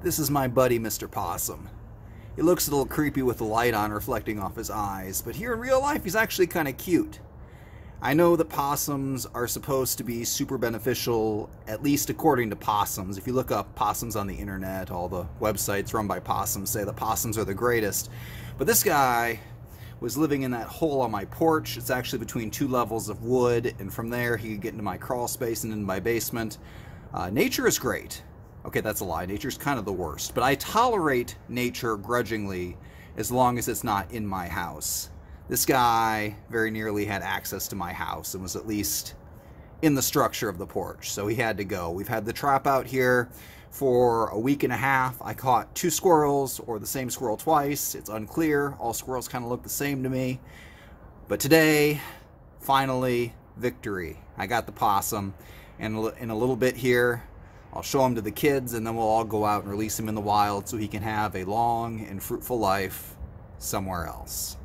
This is my buddy, Mr. Possum. He looks a little creepy with the light on reflecting off his eyes, but here in real life he's actually kind of cute. I know that possums are supposed to be super beneficial, at least according to possums. If you look up possums on the internet, all the websites run by possums say that possums are the greatest. But this guy was living in that hole on my porch. It's actually between two levels of wood, and from there he could get into my crawl space and into my basement. Uh, nature is great. Okay, that's a lie. Nature's kind of the worst. But I tolerate nature grudgingly as long as it's not in my house. This guy very nearly had access to my house and was at least in the structure of the porch, so he had to go. We've had the trap out here for a week and a half. I caught two squirrels, or the same squirrel twice. It's unclear. All squirrels kind of look the same to me. But today, finally, victory. I got the possum, and in a little bit here, I'll show him to the kids, and then we'll all go out and release him in the wild so he can have a long and fruitful life somewhere else.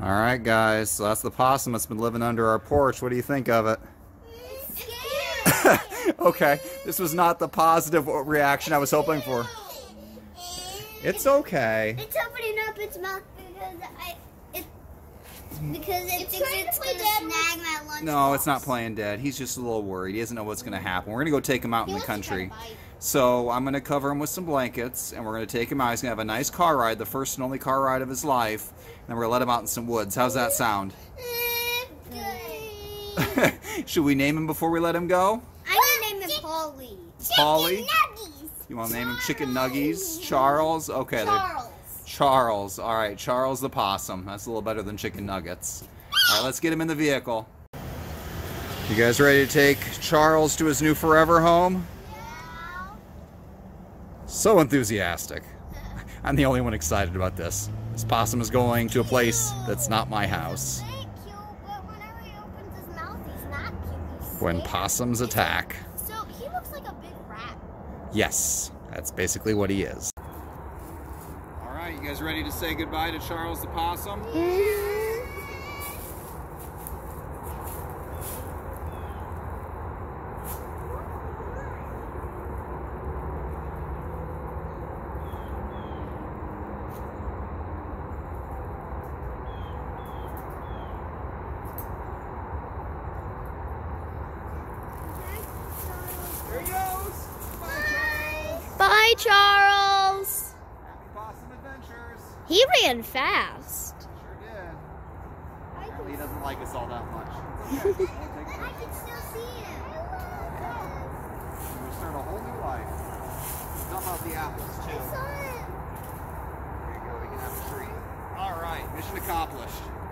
All right, guys, so that's the possum that's been living under our porch. What do you think of it? okay, this was not the positive reaction I was hoping for. It's okay. It's opening up its mouth because I, because it thinks it's gonna snag my lunch. No, it's not playing dead. He's just a little worried. He doesn't know what's gonna happen. We're gonna go take him out he in the country. So I'm gonna cover him with some blankets, and we're gonna take him out. He's gonna have a nice car ride, the first and only car ride of his life. And then we're gonna let him out in some woods. How's that sound? Should we name him before we let him go? I'm gonna name him Polly. Polly? You want to name him Chicken Nuggies? Charles? Okay. Charles. Charles. All right, Charles the possum. That's a little better than chicken nuggets. All right, let's get him in the vehicle. You guys ready to take Charles to his new forever home? Yeah. So enthusiastic. I'm the only one excited about this. This possum is going to a place that's not my house. When possums attack. So he looks like a big rat. Yes, that's basically what he is. You guys ready to say goodbye to Charles the possum? Bye, Charles. Happy possum adventures. He ran fast. Sure did. he doesn't like us all that much. Okay. I can still see him. We start a whole new life. Dump out the apples too. I saw him. There you go. We can have a tree. All right. Mission accomplished.